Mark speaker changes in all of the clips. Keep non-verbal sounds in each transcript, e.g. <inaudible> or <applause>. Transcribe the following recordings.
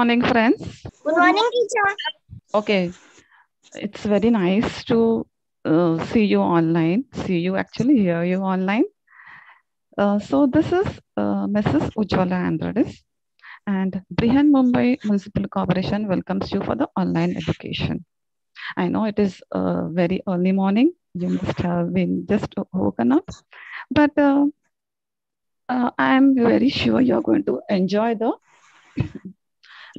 Speaker 1: Good morning, friends.
Speaker 2: Good morning, teacher.
Speaker 1: Okay, it's very nice to uh, see you online, see you actually, hear you online. Uh, so, this is uh, Mrs. Ujwala Andrades, and Brihan Mumbai Municipal Corporation welcomes you for the online education. I know it is uh, very early morning, you must have been just woken up, but uh, uh, I am very sure you're going to enjoy the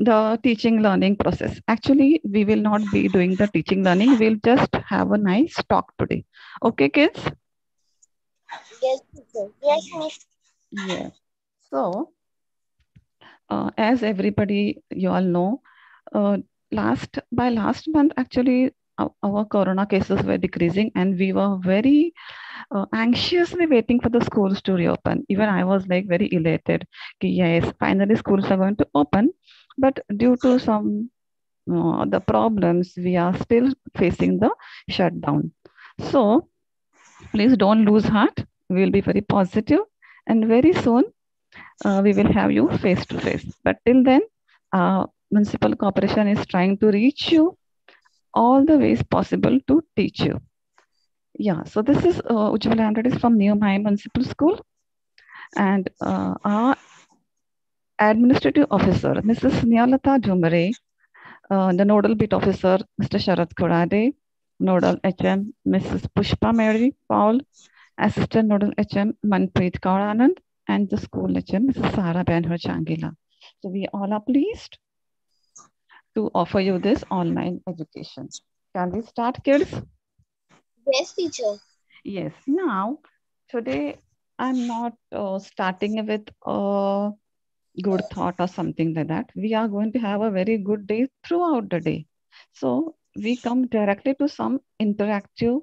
Speaker 1: the teaching learning process. Actually, we will not be doing the teaching learning. We'll just have a nice talk today. Okay, kids?
Speaker 2: Yes, teacher. Yes, miss.
Speaker 1: Yeah. So, uh, as everybody, you all know, uh, last by last month, actually, our, our corona cases were decreasing, and we were very uh, anxiously waiting for the schools to reopen. Even I was like very elated. Yes, finally schools are going to open. But due to some uh, the problems, we are still facing the shutdown. So please don't lose heart. We will be very positive, and very soon uh, we will have you face to face. But till then, uh, municipal corporation is trying to reach you all the ways possible to teach you. Yeah, so this is uh, Ujwala Andred is from New Mahim Municipal School, and uh, our administrative officer, Mrs. Snehalata Dumbre, uh, the nodal beat officer, Mr. Sharad Khurade, nodal HM, Mrs. Pushpa Mary Paul, assistant nodal HM, Manpreet Kaur Anand, and the school HM, Mrs. Sarah Benhar Jangilla. So we all are pleased to offer you this online education. Can we start, kids?
Speaker 2: Yes, teacher.
Speaker 1: Yes. Now, today I'm not uh, starting with a good thought or something like that. We are going to have a very good day throughout the day. So we come directly to some interactive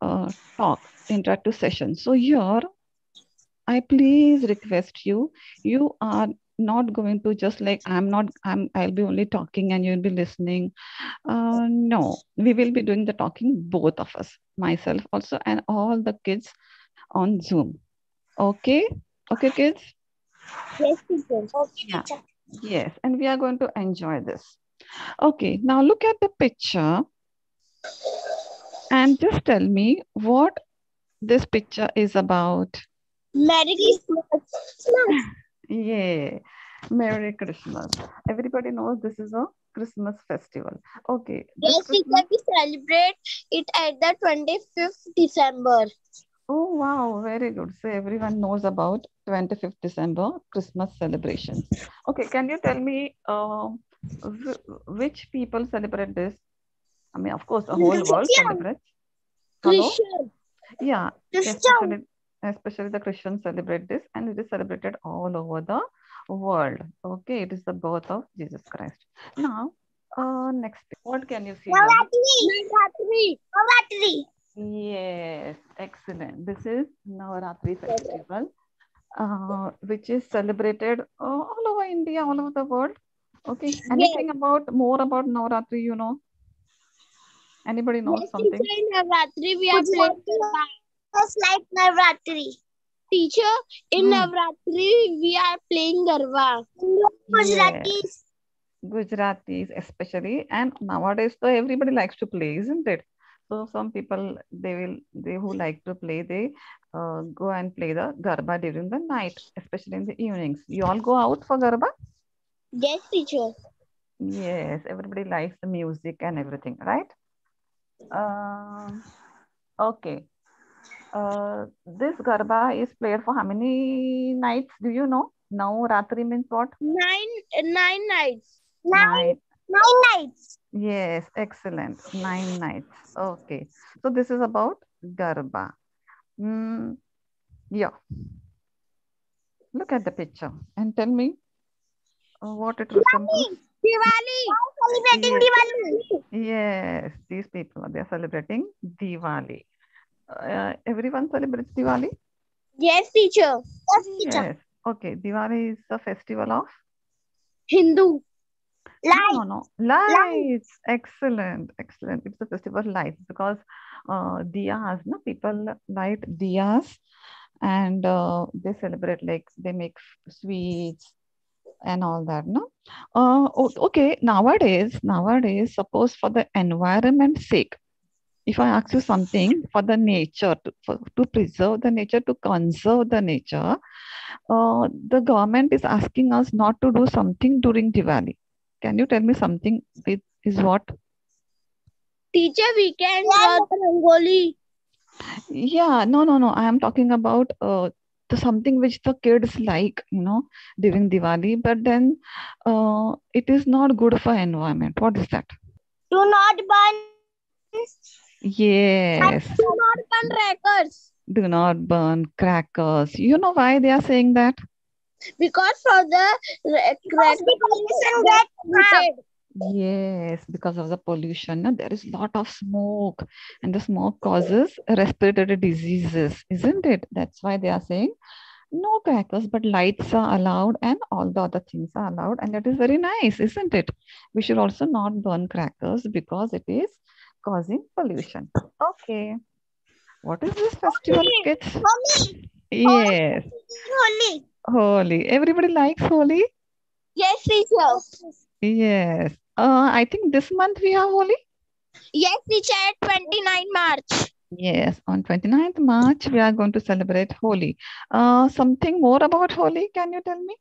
Speaker 1: uh, talk, interactive session. So here, I please request you, you are not going to just like i'm not i'm i'll be only talking and you'll be listening uh, no we will be doing the talking both of us myself also and all the kids on zoom okay okay kids
Speaker 2: Yes, teacher. Okay,
Speaker 1: Yeah.
Speaker 2: teacher.
Speaker 1: yes and we are going to enjoy this okay now look at the picture and just tell me what this picture is about
Speaker 2: Merry Christmas. <laughs>
Speaker 1: Yeah, Merry Christmas. Everybody knows this is a Christmas festival. Okay.
Speaker 2: Yes,
Speaker 1: Christmas-.
Speaker 2: We celebrate it at the 25th December.
Speaker 1: Oh, wow. Very good. So everyone knows about 25th December Christmas celebrations. Okay. Can you tell me uh, which people celebrate this? I mean, of course, the whole world celebrates. Hello?
Speaker 2: Christian.
Speaker 1: Yeah. Especially, especially the Christians celebrate this, and it is celebrated all over the world. Okay, it is the birth of Jesus Christ. Now, uh, next, what can you see? here?
Speaker 2: Navratri. Navratri.
Speaker 1: Yes, excellent. This is Navaratri festival, uh, which is celebrated uh, all over India, all over the world. Okay, anything about more about Navaratri? You know, anybody knows
Speaker 2: Yes,
Speaker 1: something?
Speaker 2: teacher. In Navratri, we are. Just like Navratri. Teacher, in
Speaker 1: Hmm.
Speaker 2: Navratri, we are playing Garba.
Speaker 1: Yes. Gujaratis especially, and nowadays so everybody likes to play, isn't it? So some people they will they who like to play they uh, go and play the garba during the night, especially in the evenings. You all go out for garba?
Speaker 2: Yes, teacher.
Speaker 1: Yes, everybody likes the music and everything, right? Um, okay. Uh, this garba is played for how many nights? Do you know? Now Ratri means what?
Speaker 2: Nine, nine nights.
Speaker 1: Night.
Speaker 2: Nine nights.
Speaker 1: Yes, excellent. Nine nights. Okay. So this is about Garba. Mm, yeah. Look at the picture and tell me uh, what it resembles.
Speaker 2: Diwali. Celebrating Diwali.
Speaker 1: Yes, these people they are celebrating Diwali. Uh, everyone celebrates Diwali.
Speaker 2: Yes, teacher. Yes, teacher.
Speaker 1: Yes. Okay. Diwali is a festival of
Speaker 2: Hindu.
Speaker 1: No, no, lights. Excellent, excellent. It's a festival of lights because uh, diyas, no, people light diyas and uh, they celebrate like they make sweets and all that no uh, okay nowadays nowadays suppose for the environment sake if i ask you something for the nature to, for, to preserve the nature to conserve the nature uh, the government is asking us not to do something during diwali can you tell me something? It is what?
Speaker 2: Teacher we can draw the rangoli.
Speaker 1: Yeah no no no. I am talking about uh, the something which the kids like you know during diwali. But then uh, it is not good for environment. What is that?
Speaker 2: Do not burn.
Speaker 1: Yes.
Speaker 2: Do not burn crackers.
Speaker 1: Do not burn crackers. You know why they are saying that
Speaker 2: because for the uh, crackers
Speaker 1: Yes, because of the pollution, no? there is a lot of smoke, and the smoke causes respiratory diseases, isn't it? That's why they are saying no crackers, but lights are allowed, and all the other things are allowed, and that is very nice, isn't it? We should also not burn crackers because it is causing pollution. Okay. What is this festival, kids?
Speaker 2: Holi.
Speaker 1: Yes,
Speaker 2: Holi.
Speaker 1: Holi. Everybody likes Holi?
Speaker 2: Yes, teacher.
Speaker 1: Yes. Uh, I think this month we have Holi.
Speaker 2: Yes, teacher, at 29 March.
Speaker 1: Yes, on 29th March, we are going to celebrate Holi. Uh, something more about Holi, can you tell me?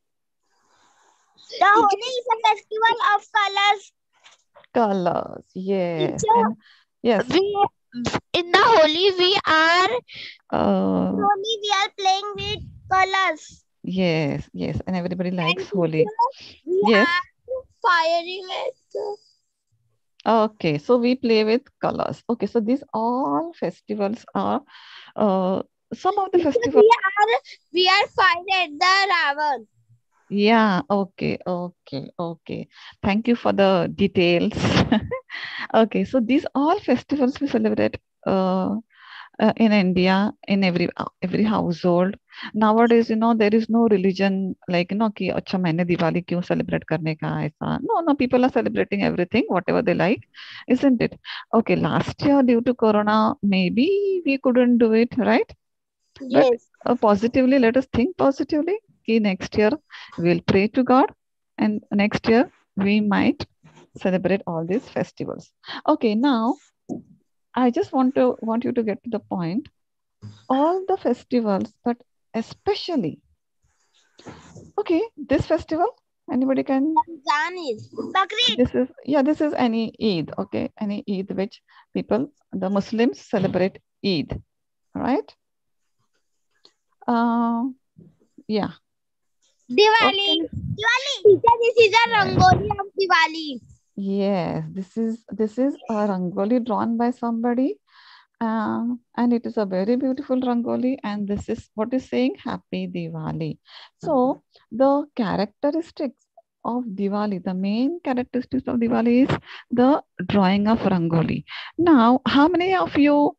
Speaker 2: The Holi is a festival of colors.
Speaker 1: Colors, yes.
Speaker 2: Teacher.
Speaker 1: And, yes.
Speaker 2: We, in the Holi, we are
Speaker 1: Uh,
Speaker 2: Holi, we are playing with colors.
Speaker 1: Yes, yes. And everybody likes
Speaker 2: And
Speaker 1: Holi. Yes.
Speaker 2: firing it.
Speaker 1: Okay, so we play with colors. Okay, so these all festivals are, uh, some of the festivals.
Speaker 2: We are we are fighting the Ravan.
Speaker 1: Yeah, okay, okay, okay. Thank you for the details. <laughs> Okay, so these all festivals we celebrate uh, uh, in India in every uh, every household. Nowadays, you know, there is no religion like you know कि अच्छा मैंने दिवाली क्यों celebrate करने का ऐसा. No, no, people are celebrating everything whatever they like, isn't it? Okay, last year due to Corona, maybe we couldn't do it, right?
Speaker 2: Yes.
Speaker 1: uh, positively let us think positively okay next year we'll pray to god and next year we might celebrate all these festivals okay now i just want to want you to get to the point all the festivals but especially okay this festival anybody can
Speaker 2: Ramzan is Bakrid.
Speaker 1: this is yeah this is any eid okay any eid which people the muslims celebrate eid right uh yeah
Speaker 2: Diwali.
Speaker 1: Okay.
Speaker 2: Diwali. This is a Rangoli of Diwali.
Speaker 1: Yes, this is this is a rangoli drawn by somebody, uh, and it is a very beautiful rangoli. And this is what is saying Happy Diwali. So the characteristics of Diwali, the main characteristics of Diwali is the drawing of rangoli. Now, how many of you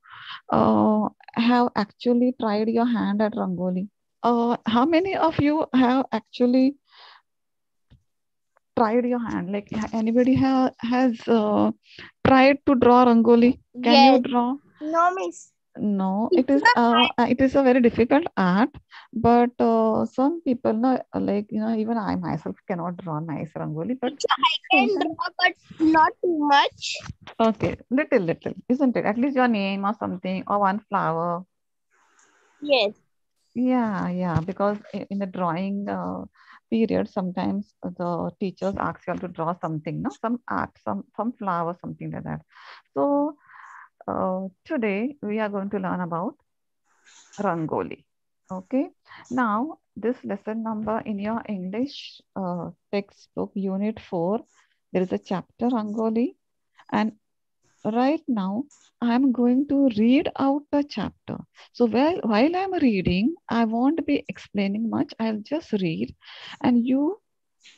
Speaker 1: uh, have actually tried your hand at rangoli? Uh, how many of you have actually tried your hand? Like anybody ha- has uh, tried to draw rangoli? Can
Speaker 2: Yes.
Speaker 1: you draw?
Speaker 2: No, miss.
Speaker 1: No, it is uh, uh, it is a very difficult art, but uh, some people know like you know even I myself cannot draw nice rangoli, but
Speaker 2: I can draw, but not too much.
Speaker 1: okay, little little, isn't it? At least your name or something or one flower.
Speaker 2: Yes.
Speaker 1: Yeah, yeah, because in the drawing uh, period, sometimes the teachers ask you all to draw something, no, some art, some some flower, something like that. So uh, today we are going to learn about Rangoli. Okay. Now this lesson number in your English uh, textbook, Unit Four, there is a chapter Rangoli, and right now I am going to read out the chapter. So while, while I'm reading, I won't be explaining much. I'll just read and you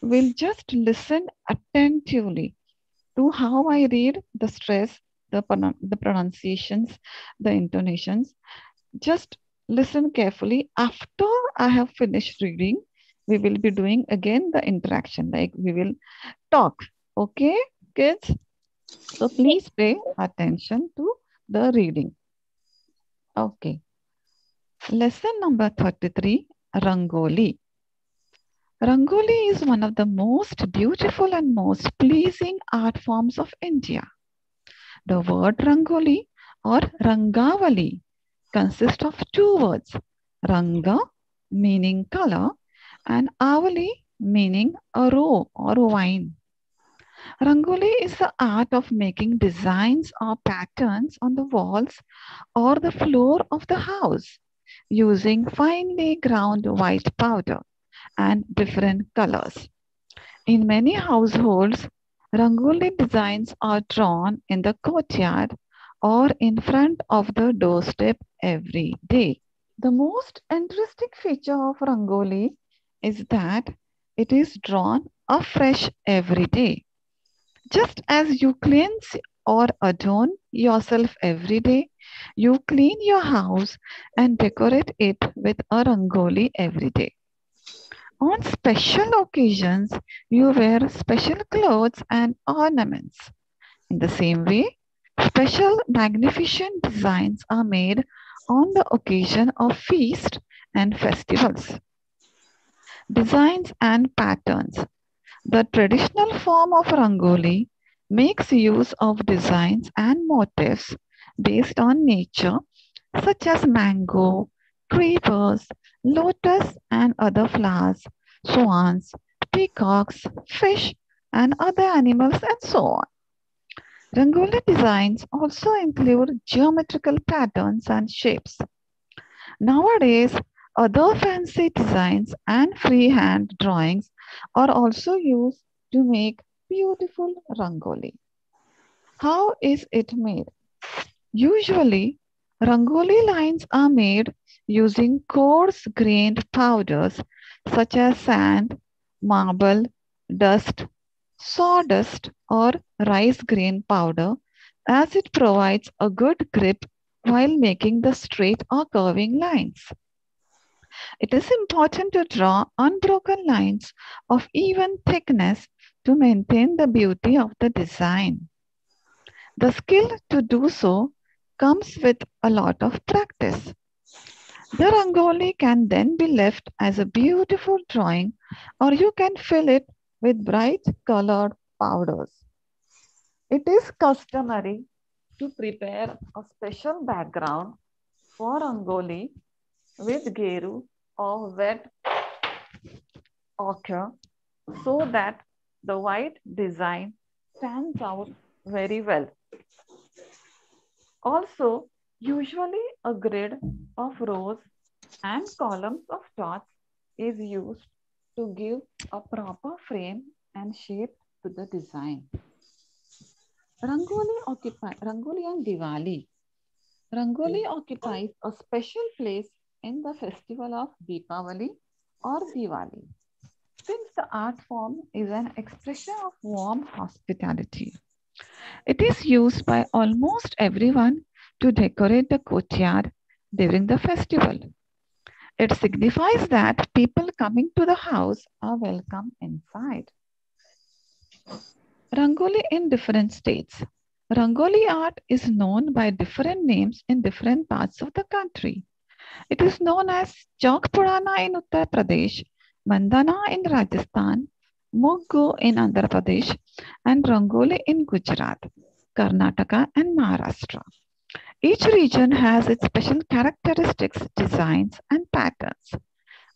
Speaker 1: will just listen attentively to how I read the stress, the, the pronunciations, the intonations. Just listen carefully. After I have finished reading, we will be doing again the interaction, like we will talk. Okay, kids? So please pay attention to the reading. Okay. Lesson number 33, Rangoli. Rangoli is one of the most beautiful and most pleasing art forms of India. The word Rangoli or Rangavali consists of two words, Ranga meaning color and Avali meaning a row or wine. Rangoli is the art of making designs or patterns on the walls or the floor of the house using finely ground white powder and different colors. In many households, Rangoli designs are drawn in the courtyard or in front of the doorstep every day. The most interesting feature of Rangoli is that it is drawn afresh every day. Just as you cleanse or adorn yourself every day, you clean your house and decorate it with a Rangoli every day. On special occasions, you wear special clothes and ornaments. In the same way, special magnificent designs are made on the occasion of feasts and festivals. Designs and patterns. The traditional form of Rangoli makes use of designs and motifs based on nature, such as mango, creepers, lotus and other flowers, swans, peacocks, fish, and other animals, and so on. Rangoli designs also include geometrical patterns and shapes. Nowadays, other fancy designs and freehand drawings are also used to make beautiful Rangoli. How is it made? Usually, Rangoli lines are made using coarse grained powders such as sand, marble, dust, sawdust, or rice grain powder as it provides a good grip while making the straight or curving lines. It is important to draw unbroken lines of even thickness to maintain the beauty of the design. The skill to do so comes with a lot of practice. The rangoli can then be left as a beautiful drawing or you can fill it with bright colored powders. It is customary to prepare a special background for rangoli with geru or wet ochre so that the white design stands out very well. Also, usually a grid of rows and columns of dots is used to give a proper frame and shape to the design. Rangoli, occupy, Rangoli and Diwali. Rangoli occupies a special place in the festival of Deepavali or Diwali, since the art form is an expression of warm hospitality. It is used by almost everyone to decorate the courtyard during the festival. It signifies that people coming to the house are welcome inside. Rangoli in different states. Rangoli art is known by different names in different parts of the country. It is known as Chowk Purana in Uttar Pradesh, Mandana in Rajasthan, Muggu in Andhra Pradesh, and Rangoli in Gujarat, Karnataka, and Maharashtra. Each region has its special characteristics, designs, and patterns.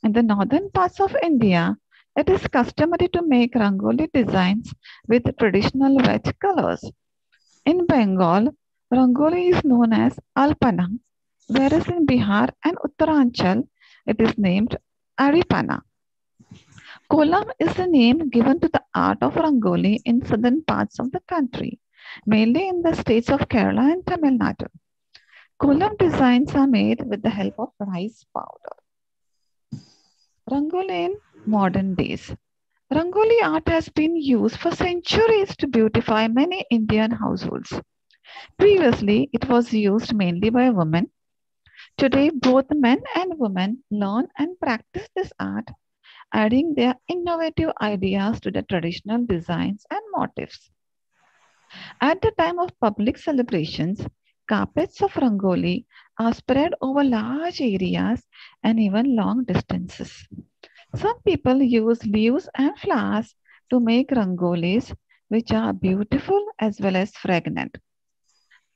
Speaker 1: In the northern parts of India, it is customary to make Rangoli designs with traditional wet colors. In Bengal, Rangoli is known as Alpana, whereas in Bihar and Uttaranchal, it is named Aripana. Kolam is the name given to the art of Rangoli in southern parts of the country, mainly in the states of Kerala and Tamil Nadu. Kolam designs are made with the help of rice powder. Rangoli in modern days. Rangoli art has been used for centuries to beautify many Indian households. Previously, it was used mainly by women. Today, both men and women learn and practice this art, adding their innovative ideas to the traditional designs and motifs. At the time of public celebrations, carpets of Rangoli are spread over large areas and even long distances. Some people use leaves and flowers to make rangolis, which are beautiful as well as fragrant.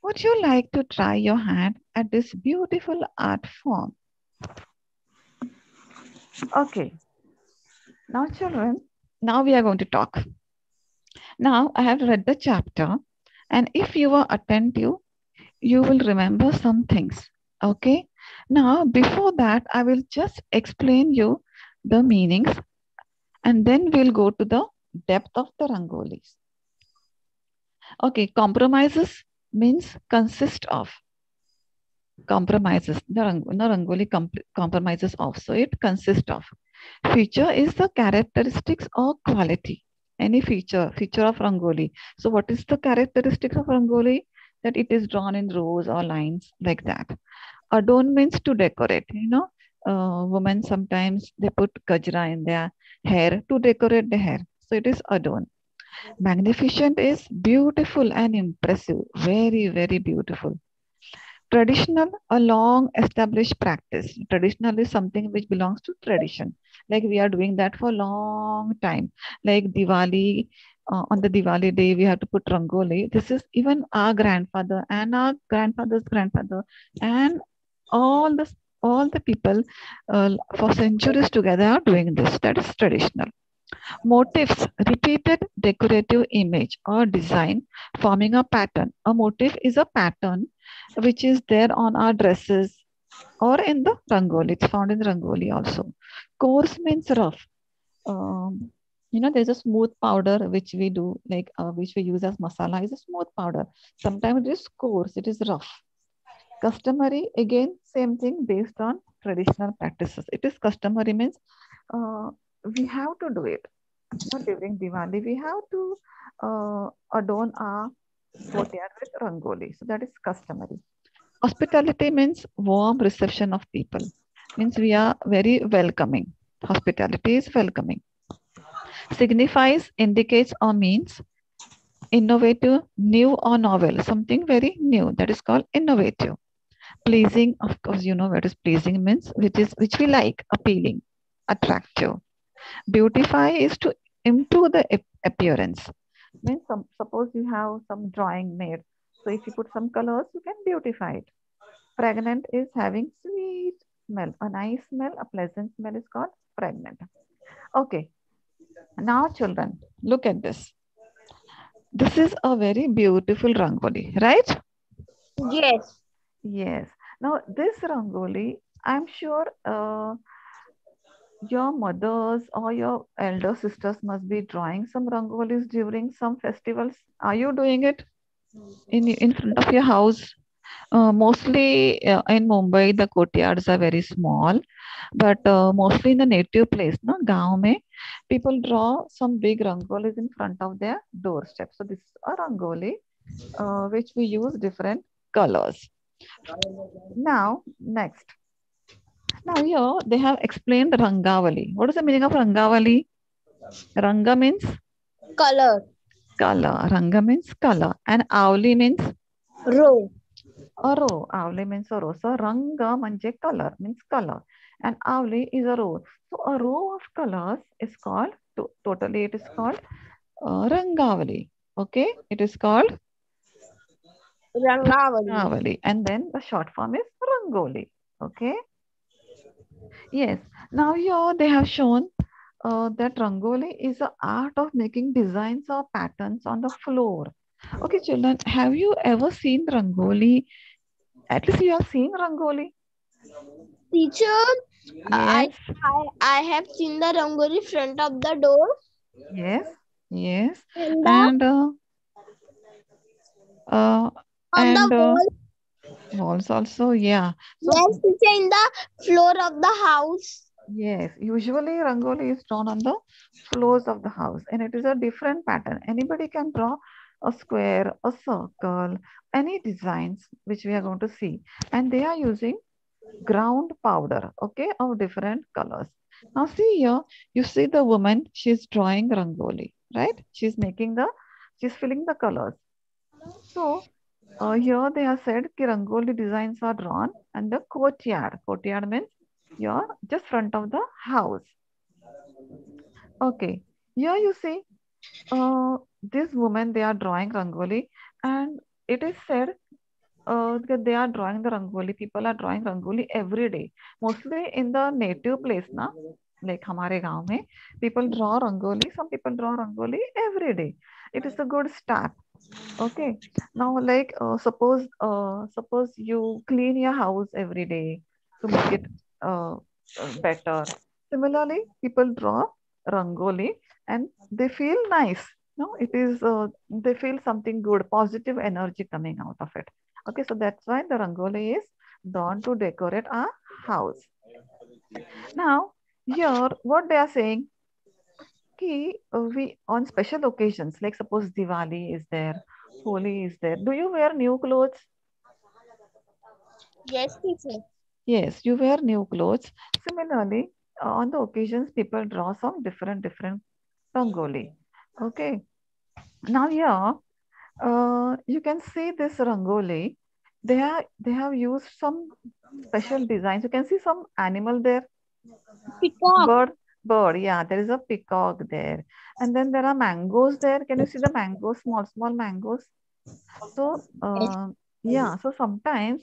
Speaker 1: Would you like to try your hand at this beautiful art form? Okay. Now, children, now we are going to talk. Now, I have read the chapter, and if you are attentive, you will remember some things. Okay. Now, before that, I will just explain you the meanings and then we'll go to the depth of the rangolis. Okay, compromises means consist of. Compromises, the comp compromises of. So it consists of. Feature is the characteristics or quality. Any feature, feature of rangoli. So what is the characteristics of rangoli? That it is drawn in rows or lines like that. Adorn means to decorate, you know, uh, women sometimes they put gajra in their hair to decorate the hair. So it is adorn. Magnificent is beautiful and impressive. Very, very beautiful. Traditional, a long established practice. Traditional is something which belongs to tradition. Like we are doing that for a long time. Like Diwali, uh, on the Diwali day, we have to put Rangoli. This is even our grandfather and our grandfather's grandfather and all the all the people uh, for centuries together are doing this. That is traditional. Motifs, repeated decorative image or design forming a pattern. A motif is a pattern which is there on our dresses or in the rangoli. It's found in the rangoli also. Coarse means rough. Um, you know, there's a smooth powder which we do, like uh, which we use as masala, is a smooth powder. Sometimes it is coarse, it is rough. Customary, again, same thing based on traditional practices. It is customary means uh, we have to do it. During Diwali, we have to uh, adorn our courtyard with rangoli. So that is customary. Hospitality means warm reception of people. Means we are very welcoming. Hospitality is welcoming. Signifies, indicates or means innovative, new or novel, something very new. That is called innovative pleasing of course you know what is pleasing means which is which we like appealing attractive beautify is to improve the appearance. Means some, suppose you have some drawing made. So if you put some colors you can beautify it. Fragrant is having sweet smell. A nice smell a pleasant smell is called fragrant okay. Now children look at this. This is a very beautiful rangoli right?
Speaker 2: Yes.
Speaker 1: Yes. Now, this Rangoli, I'm sure uh, your mothers or your elder sisters must be drawing some Rangolis during some festivals. Are you doing it in, in front of your house? Uh, mostly uh, in Mumbai, the courtyards are very small, but uh, mostly in the native place, no, gaon mein, people draw some big rangolis in front of their doorstep. So this is a rangoli, uh, which we use different colors. Now, next. Now here they have explained Rangavali. What is the meaning of Rangavali? Ranga means?
Speaker 2: Color.
Speaker 1: Color. Ranga means color. And Avli means?
Speaker 2: Row.
Speaker 1: A row. Avli means a row. So Ranga manje color means color. And Avli is a row. So a row of colors is called, to, totally it is called uh, Rangavali. Okay. It is called
Speaker 2: Rangavali.
Speaker 1: Rangavali. And then the short form is Rangoli. Okay. Yes. Now here they have shown uh, that Rangoli is the art of making designs or patterns on the floor. Okay, children, have you ever seen Rangoli? At least you have seen Rangoli.
Speaker 2: Teacher, yes. I, I, I have seen the Rangoli front of the door.
Speaker 1: Yes, yes. And, uh, uh,
Speaker 2: on
Speaker 1: and,
Speaker 2: the wall.
Speaker 1: Walls also, yeah.
Speaker 2: So, yes, teacher, in the floor of the house.
Speaker 1: Yes, usually Rangoli is drawn on the floors of the house and it is a different pattern. Anybody can draw a square, a circle, any designs which we are going to see. And they are using ground powder, okay, of different colors. Now see here, you see the woman, she's drawing Rangoli, right? She's making the, she's filling the colors. So uh, here they have said ki Rangoli designs are drawn and the courtyard. Courtyard means your just front of the house. Okay, here you see uh, this woman, they are drawing Rangoli and it is said uh, that they are drawing the Rangoli. People are drawing Rangoli every day. Mostly in the native place, na? like हमारे गांव में people draw Rangoli. Some people draw Rangoli every day. It is a good start. Okay. Now, like uh, suppose uh, suppose you clean your house every day to make it uh, better. Similarly, people draw Rangoli and they feel nice. No, it is uh, they feel something good, positive energy coming out of it. Okay, so that's why the Rangoli is drawn to decorate our house. Now, here what they are saying, ki, we on special occasions, like suppose Diwali is there, Holi is there. Do you wear new clothes?
Speaker 2: Yes, teacher.
Speaker 1: Yes, you wear new clothes. Similarly, uh, on the occasions, people draw some different, different rangoli. Okay. Now here, uh, you can see this rangoli. They are they have used some special designs. You can see some animal there.
Speaker 2: Peacock.
Speaker 1: Bird, bird. Yeah, there is a peacock there. And then there are mangoes there. Can you see the mangoes, small, small mangoes? So, uh, yeah, so sometimes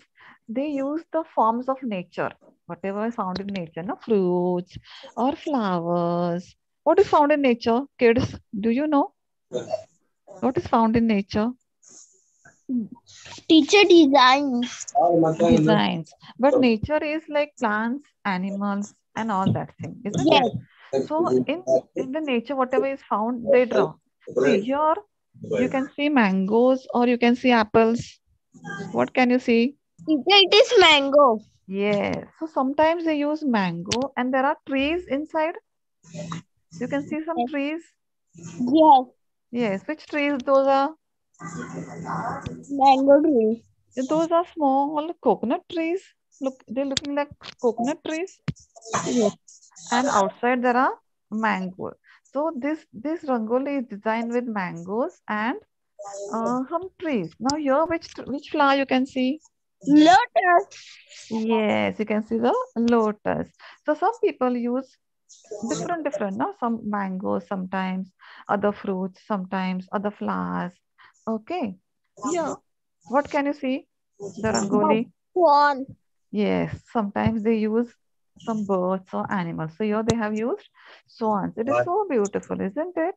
Speaker 1: they use the forms of nature, whatever is found in nature, no? fruits or flowers. What is found in nature, kids? Do you know? What is found in nature?
Speaker 2: Teacher designs.
Speaker 1: Designs. But nature is like plants, animals, and all that thing, isn't
Speaker 2: Yes.
Speaker 1: it? So in, in the nature, whatever is found, they draw. See, here you can see mangoes or you can see apples. What can you see?
Speaker 2: Teacher, it is mango.
Speaker 1: Yes. So sometimes they use mango and there are trees inside. You can see some trees.
Speaker 2: Yes.
Speaker 1: Yes. Which trees those are?
Speaker 2: Mango tree.
Speaker 1: Those are small coconut trees. Look, they're looking like coconut trees.
Speaker 2: Yes.
Speaker 1: And outside there are mango. So this this rangoli is designed with mangoes and uh, some trees. Now here, which which flower you can see?
Speaker 2: Lotus.
Speaker 1: Yes, you can see the lotus. So some people use different different no some mangoes sometimes other fruits sometimes other flowers okay yeah what can you see the rangoli
Speaker 2: Swan.
Speaker 1: yes sometimes they use some birds or animals. So here they have used. Swans it is so beautiful isn't it?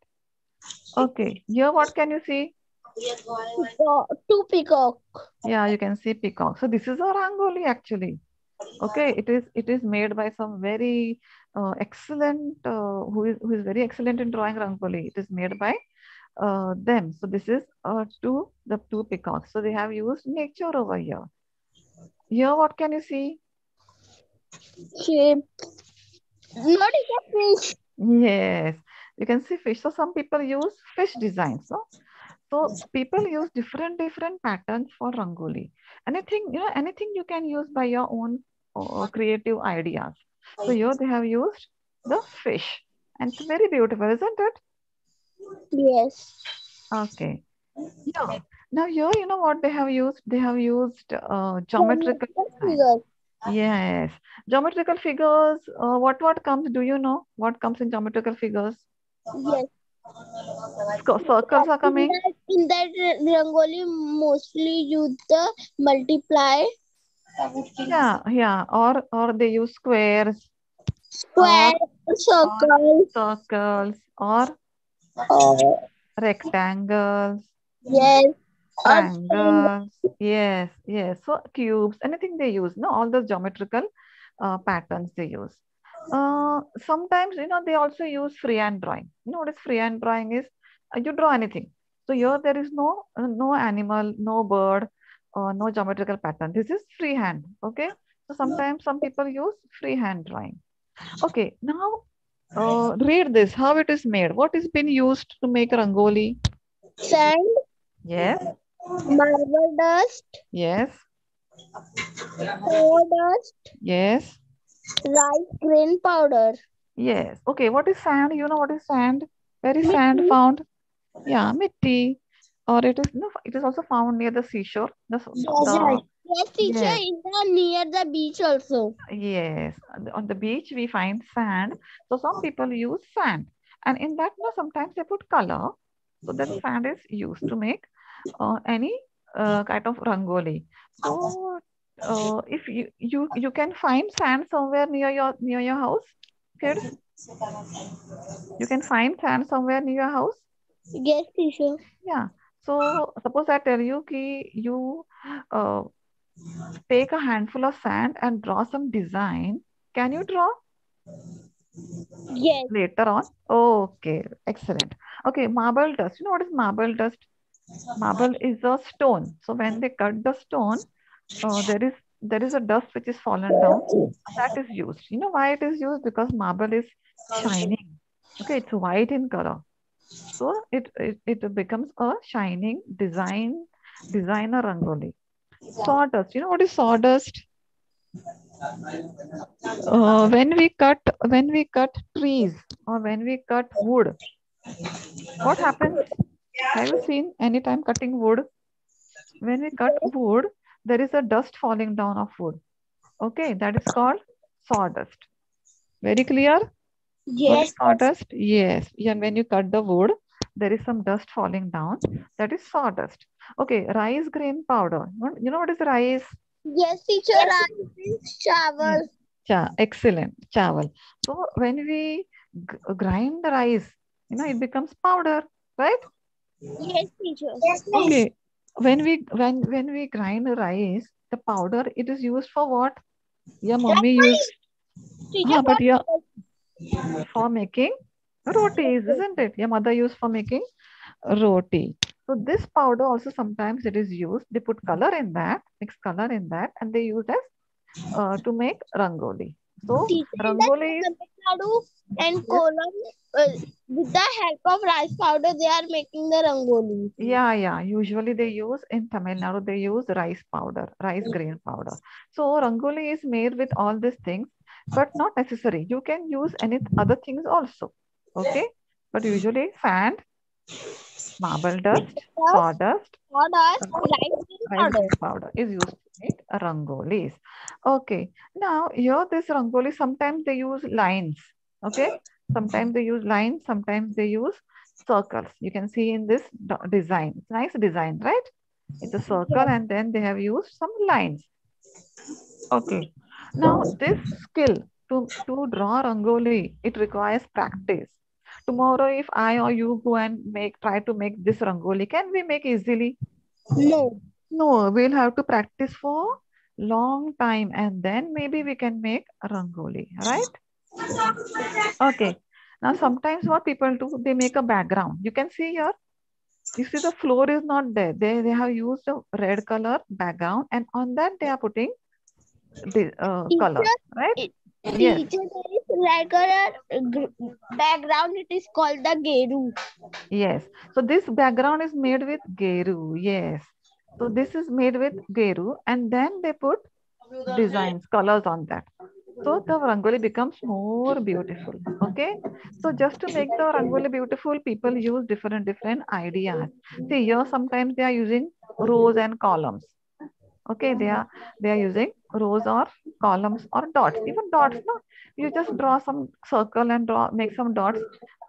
Speaker 1: Okay here what can you see?
Speaker 2: Peacock. Two peacock.
Speaker 1: yeah you can see peacock. So this is a rangoli actually. Okay it is it is made by some very uh, excellent uh, who is who is very excellent in drawing rangoli. It is made by uh, them. So this is uh, two the two peacocks. So they have used nature over here. Here what can you see
Speaker 2: Not a fish.
Speaker 1: yes. You can see fish. So some people use fish designs no? So people use different different patterns for rangoli. Anything you know anything you can use by your own uh, creative ideas. So here they have used the fish. And it's very beautiful isn't it?
Speaker 2: Yes.
Speaker 1: okay. Yeah now here you know what they have used? They have used uh, geometrical designs. Yes. Geometrical figures uh, what what comes do you know what comes in geometrical figures?
Speaker 2: Yes.
Speaker 1: Circ- circles are coming?
Speaker 2: In that, in that Rangoli mostly use the multiply.
Speaker 1: Yeah yeah. Or or they use squares.
Speaker 2: Square circle
Speaker 1: circles. or
Speaker 2: or
Speaker 1: rectangles.
Speaker 2: yes or
Speaker 1: yes yes. So cubes anything they use no all those geometrical uh, patterns they use. Uh, sometimes you know they also use freehand drawing. You know what is freehand drawing is? Uh, you draw anything. So here there is no uh, no animal no bird uh, no geometrical pattern. This is freehand okay? So sometimes some people use freehand drawing. Okay now uh, read this. How it is made. What is been used to make rangoli?
Speaker 2: Sand.
Speaker 1: Yes
Speaker 2: marble dust
Speaker 1: yes
Speaker 2: sawdust
Speaker 1: yes
Speaker 2: rice grain powder
Speaker 1: Yes. Okay. What is sand? You know what is sand? Where is sand found? Yeah, mitti. Or it is no. It is also found near the seashore. The, the-
Speaker 2: yes teacher
Speaker 1: Yes.
Speaker 2: the near the beach also
Speaker 1: yes. On the- On the beach we find sand. So some people use sand. And in that, you know, sometimes they put color. So that sand is used to make uh, any uh, kind of rangoli. So uh, if you, you you can find sand somewhere near your near your house, kids. You can find sand somewhere near your house.
Speaker 2: Yes, teacher.
Speaker 1: Yeah. So suppose I tell you ki you uh, take a handful of sand and draw some design. Can you draw?
Speaker 2: Yes.
Speaker 1: Later on. Okay, excellent. Okay, marble dust. You know what is marble dust? Marble is a stone. So when they cut the stone, uh, there is there is a dust which is fallen down. That is used. You know why it is used? Because marble is shining. Okay, it's white in color. So it, it, it becomes a shining design, designer rangoli. Sawdust. You know what is sawdust? Uh, when we cut when we cut trees or when we cut wood, what happens? Have you seen any time cutting wood? When we cut wood, there is a dust falling down of wood. Okay, that is called sawdust. Very clear?
Speaker 2: Yes.
Speaker 1: Sawdust? Yes. And when you cut the wood, there is some dust falling down. That is sawdust. Okay, rice grain powder. You know what is rice?
Speaker 2: Yes, teacher. Rice is chawal.
Speaker 1: Cha, excellent. Chawal. So when we grind the rice, you know, it becomes powder, right?
Speaker 2: Yes, teacher.
Speaker 1: Okay. When we when when we grind rice, the powder it is used for what? Your mommy used.
Speaker 2: Teacher,
Speaker 1: Ah, but yeah, for making rotis, isn't it? Your mother used for making roti. So this powder also sometimes it is used. They put color in that, mix color in that, and they use as uh, to make rangoli. So rangoli
Speaker 2: and Kolam, uh, with the help of rice powder, they are making the rangoli.
Speaker 1: Yeah, yeah. Usually they use in Tamil Nadu, they use rice powder, rice grain powder. So Rangoli is made with all these things, but not necessary. You can use any other things also. Okay. But usually sand, marble dust, sawdust,
Speaker 2: Sawdust, rice powder.
Speaker 1: grain powder is used make rangolis. Okay. Now here this rangoli, sometimes they use lines. Okay. Sometimes they use lines, sometimes they use circles. You can see in this design. It's nice design, right? It's a circle and then they have used some lines. Okay. Now this skill to, to draw rangoli, it requires practice. Tomorrow, if I or you go and make try to make this rangoli, can we make easily?
Speaker 2: No.
Speaker 1: No, we'll have to practice for long time and then maybe we can make a rangoli, right? Okay. Now sometimes what people do, they make a background. You can see here. You see the floor is not there. They, they have used a red color background and on that they are putting the uh, color, right? Yes.
Speaker 2: Teacher, there is red color background. It is called the geru.
Speaker 1: Yes. So this background is made with geru. Yes. So this is made with geru and then they put designs, colors on that. So the rangoli becomes more beautiful. Okay. So just to make the rangoli beautiful, people use different different ideas. See here, sometimes they are using rows and columns. Okay, they are they are using rows or columns or dots. Even dots, no. You just draw some circle and draw make some dots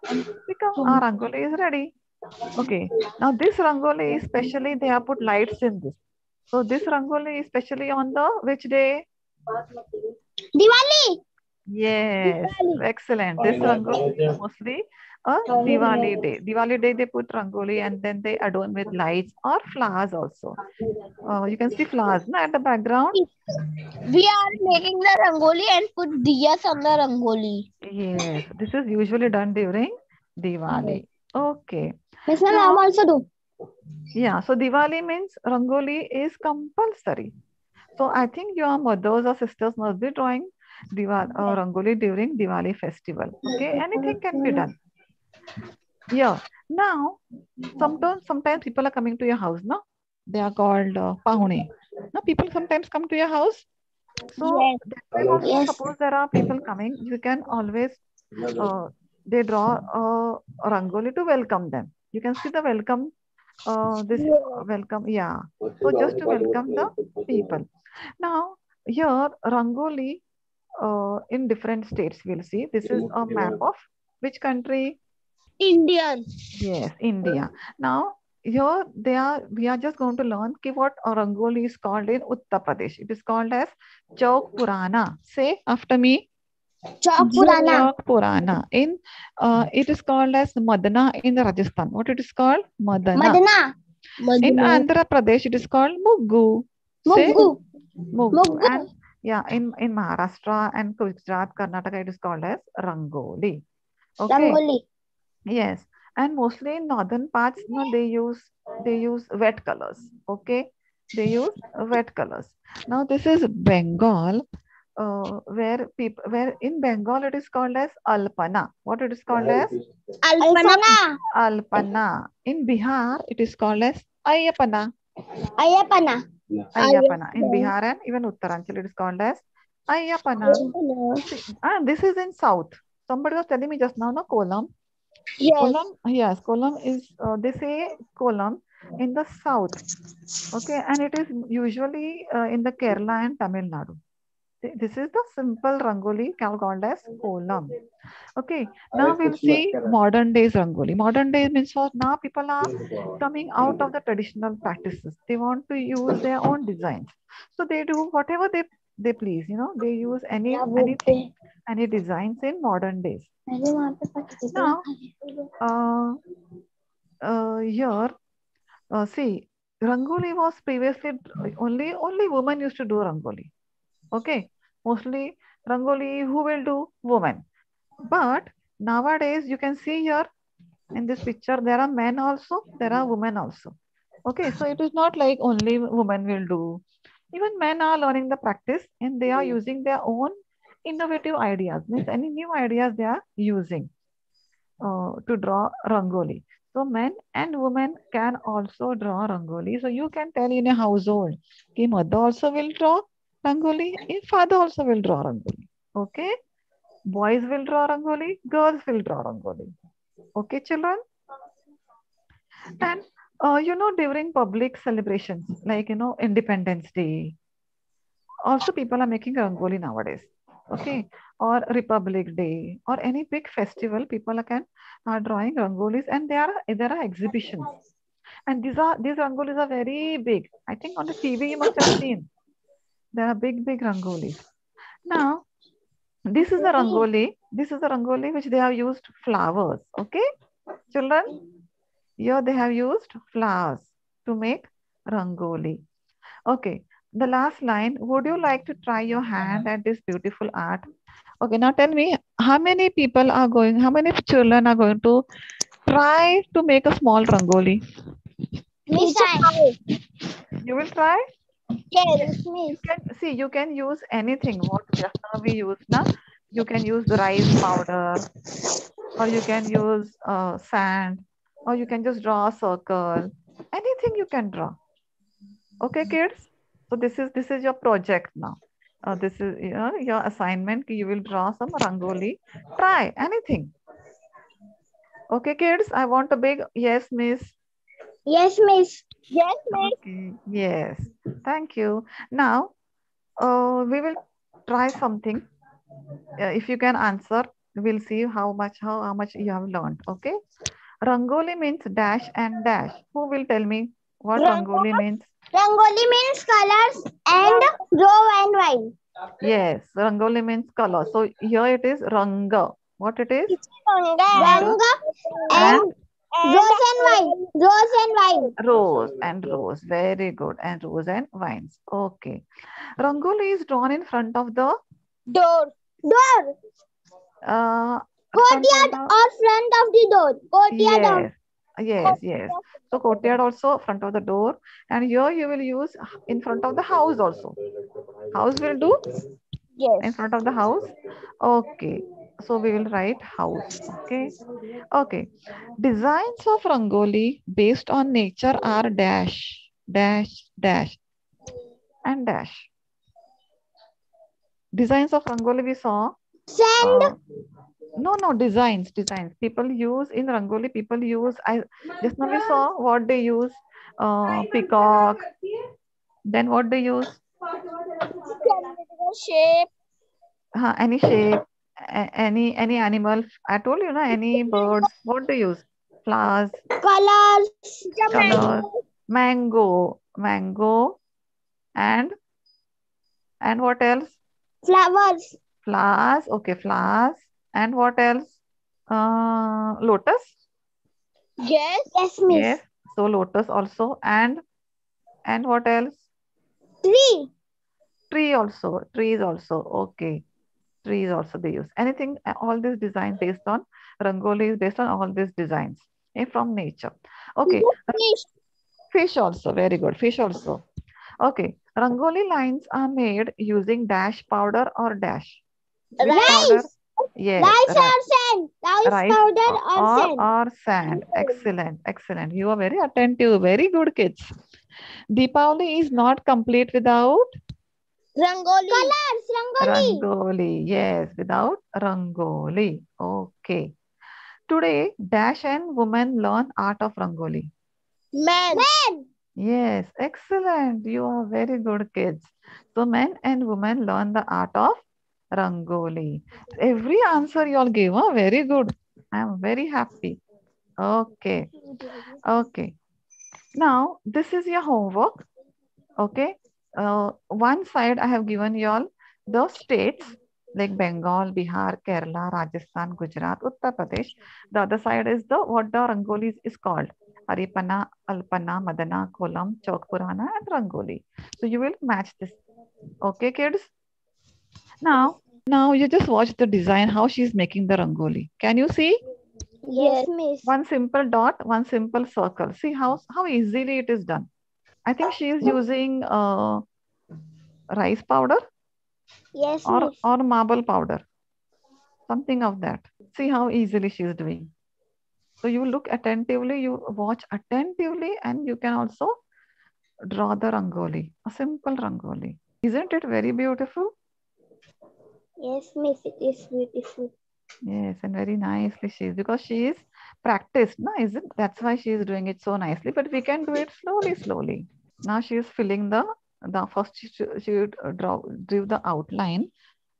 Speaker 1: and become our rangoli is ready. Okay. Now this rangoli, especially they have put lights in this. So this rangoli, especially on the which day?
Speaker 2: Diwali.
Speaker 1: Yes,
Speaker 2: Diwali.
Speaker 1: excellent. This rangoli is mostly a Diwali day. Diwali day they put rangoli and then they adorn with lights or flowers also. Uh, you can see flowers na, at the background.
Speaker 2: We are making the rangoli and put diyas on the rangoli.
Speaker 1: Yes, this is usually done during Diwali. Okay.
Speaker 2: Yes, ma'am. I also do.
Speaker 1: Yeah, so Diwali means Rangoli is compulsory. So I think your mothers or sisters must be drawing Diwali, uh, Rangoli during Diwali festival. Okay, anything can be done. Yeah. Now, sometimes sometimes people are coming to your house, no? They are called uh, Pahune. No, people sometimes come to your house. So
Speaker 2: Yes.
Speaker 1: that time also,
Speaker 2: Yes.
Speaker 1: suppose there are people coming, you can always uh, they draw a rangoli to welcome them. You can see the welcome, uh, this uh, welcome, yeah. So just to welcome the people. Now here rangoli uh, in different states we'll see. This is a map of which country?
Speaker 2: Indian.
Speaker 1: Yes, India. Now, here they are, we are just going to learn ki what a Rangoli is called in Uttar Pradesh. It is called as Chowk Purana. Say after me.
Speaker 2: Chowk Purana.
Speaker 1: Chowk Purana. In, uh, it is called as Mandana in the Rajasthan. What it is called? Mandana.
Speaker 2: Mandana.
Speaker 1: In Andhra Pradesh, it is called Muggu. Say
Speaker 2: Muggu.
Speaker 1: Muggu.
Speaker 2: Muggu.
Speaker 1: And yeah, in, in Maharashtra and Gujarat, Karnataka, it is called as Rangoli. Okay.
Speaker 2: Rangoli.
Speaker 1: Yes, and mostly in northern parts, no, they use they use wet colors. Okay, they use wet colors. Now this is Bengal, uh, where people where in Bengal it is called as Alpana. What it is called as
Speaker 2: Alpana.
Speaker 1: Alpana. In Bihar it is called as Aripana.
Speaker 2: Aripana.
Speaker 1: Aripana. In Bihar and even Uttaranchal it is called as Aripana. And this is in south. Somebody was telling me just now, no, Kolam.
Speaker 2: Yes.
Speaker 1: Kolam, yes, Kolam is, uh, they say Kolam in the south. Okay, and it is usually uh, in the Kerala and Tamil Nadu. Th- This is the simple Rangoli cal- called as Kolam. Okay, now we'll see modern days Rangoli. Modern days means what now people are coming out of the traditional practices. They want to use their own designs. So they do whatever they, they please, you know, they use any, anything, any designs in modern days. Now, uh, uh, here, uh, see, Rangoli was previously only only women used to do Rangoli. Okay, mostly Rangoli who will do women. But nowadays you can see here in this picture there are men also, there are women also. Okay, so it is not like only women will do. Even men are learning the practice and they are using their own innovative ideas. Means any new ideas they are using uh, to draw rangoli. So men and women can also draw rangoli. So you can tell in a household, कि mother also will draw rangoli, father also will draw rangoli. Okay, boys will draw rangoli, girls will draw rangoli. Okay, children. And uh, you know during public celebrations like you know Independence Day, also people are making rangoli nowadays. Okay, or Republic Day or any big festival, people are can are drawing rangolis and there are there are exhibitions. And these are these rangolis are very big. I think on the TV you must have seen. There are big, big rangolis. Now, this is the rangoli. This is the rangoli which they have used flowers. Okay, children. Here they have used flowers to make rangoli. Okay, the last line. Would you like to try your hand at this beautiful art? Okay, now tell me how many people are going, how many children are going to try to make a small rangoli?
Speaker 2: Miss I.
Speaker 1: You will try?
Speaker 2: Yes.
Speaker 1: You can see you can use anything. What we use now. You can use the rice powder, or you can use uh, sand, or you can just draw a circle. Anything you can draw. Okay, kids. So this is this is your project now. Uh, this is you know, your assignment. You will draw some rangoli. Try anything. Okay, kids. I want a big yes, miss.
Speaker 2: Yes, Miss. Yes, Miss.
Speaker 1: Okay. Yes. Thank you. Now, uh, we will try something. Uh, if you can answer, we'll see how much how, how much you have learned. Okay. Rangoli means dash and dash. Who will tell me what Rangoli means?
Speaker 2: Rangoli means colors and row and wine.
Speaker 1: Yes, Rangoli means color. So here it is Ranga. What it is?
Speaker 2: Ranga and rose and wine. Rose and wine.
Speaker 1: Rose and rose. Very good. And rose and vines. Okay. Rangoli is drawn in front of the
Speaker 2: Door. Door.
Speaker 1: uh,
Speaker 2: Courtyard or front of the door. Courtyard or
Speaker 1: Yes, yes, yes. So courtyard also front of the door, and here you will use in front of the house also. House will do
Speaker 2: yes.
Speaker 1: in front of the house. Okay. So we will write house. Okay. Okay. Designs of rangoli based on nature are dash, dash, dash, and dash. Designs of rangoli we saw.
Speaker 2: Sand.
Speaker 1: uh, no, no, designs, designs. People use in Rangoli, people use, I just now we saw what they use, uh, peacock. Then what they use,
Speaker 2: shape.
Speaker 1: uh, any shape, any any animal. I told you, no, any birds. What do you use? Flowers,
Speaker 2: Colors.
Speaker 1: colors, mango, mango, and and what else?
Speaker 2: Flowers.
Speaker 1: Flowers. Okay, flowers. And what else? Uh, lotus.
Speaker 2: Yes. Yes, miss.
Speaker 1: Yes. So lotus also. And and what else?
Speaker 2: Tree.
Speaker 1: Tree also. Trees also. Okay. Trees also they use. Anything, all this design based on Rangoli is based on all these designs eh, from nature. Okay.
Speaker 2: Fish.
Speaker 1: Fish also. Very good. Fish also. Okay. Rangoli lines are made using dash powder or dash. Which powder?
Speaker 2: Rice.
Speaker 1: Yes.
Speaker 2: Rice
Speaker 1: ri-
Speaker 2: or sand. Rice
Speaker 1: rice
Speaker 2: powder
Speaker 1: or,
Speaker 2: or sand.
Speaker 1: or sand. Excellent, excellent. You are very attentive. Very good, kids. Deepavali is not complete without
Speaker 2: Rangoli. Colors. Rangoli.
Speaker 1: Rangoli. Yes, without Rangoli. Okay. Today, Dash and women learn art of Rangoli.
Speaker 2: Man. Man.
Speaker 1: Yes, excellent. You are very good kids. So men and women learn the art of Rangoli. Every answer you all gave, huh? very good. I am very happy. Okay, okay. Now, this is your homework. Okay. Uh, one side I have given you all the states like Bengal, Bihar, Kerala, Rajasthan, Gujarat, Uttar Pradesh. The other side is the what the Rangoli is, called. Aripana, Alpana, Mandana, Kolam, Chowk Purana, and Rangoli. So you will match this. Okay, kids? Now, now you just watch the design, how she's making the Rangoli. Can you see?
Speaker 2: Yes, miss.
Speaker 1: One simple dot, one simple circle. See how, how easily it is done. I think she is using uh, rice powder
Speaker 2: Yes,
Speaker 1: or,
Speaker 2: miss.
Speaker 1: or marble powder. Something of that. See how easily she is doing. So you look attentively, you watch attentively, and you can also draw the rangoli, a simple rangoli. Isn't it very beautiful?
Speaker 2: Yes, miss. It is beautiful.
Speaker 1: Yes, and very nicely she is because she is practiced, no, isn't? That's why she is doing it so nicely. But we can do it slowly, slowly. Now she is filling the the first she, she would uh, draw drew the outline.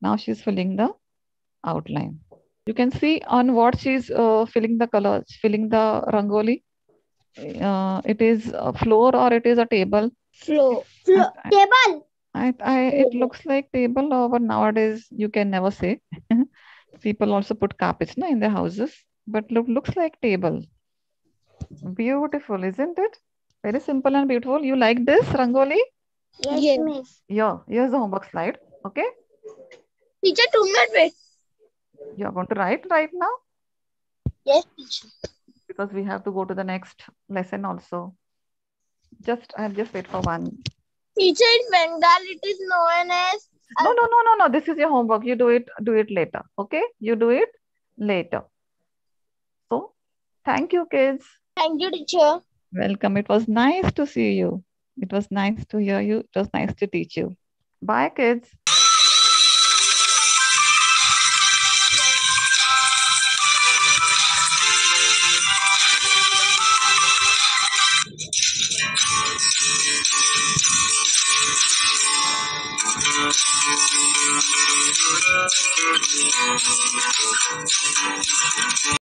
Speaker 1: Now she is filling the outline. You can see on what she is uh, filling the colors, filling the rangoli. Uh, it is a floor or it is a table.
Speaker 2: Flow. Flow.
Speaker 1: I-
Speaker 2: Table.
Speaker 1: I, I, it looks like table, or but nowadays you can never say. <laughs> People also put carpets no, in their houses, but look looks like table. Beautiful, isn't it? Very simple and beautiful. You like this, Rangoli?
Speaker 2: Yes,
Speaker 3: Yes.
Speaker 2: miss.
Speaker 1: Yeah, here's the homework slide. Okay,
Speaker 3: Teacher, two minutes wait.
Speaker 1: you are going to write right now
Speaker 3: Yes, teacher.
Speaker 1: because we have to go to the next lesson also. Just I'll just wait for one.
Speaker 3: Teacher, in Bengal, it is known as
Speaker 1: No, no, no, no, no. This is your homework. You do it, do it later. Okay, you do it later. Thank you, kids.
Speaker 3: Thank you, teacher.
Speaker 1: Welcome. It was nice to see you. It was nice to hear you. It was nice to teach you. Bye, kids.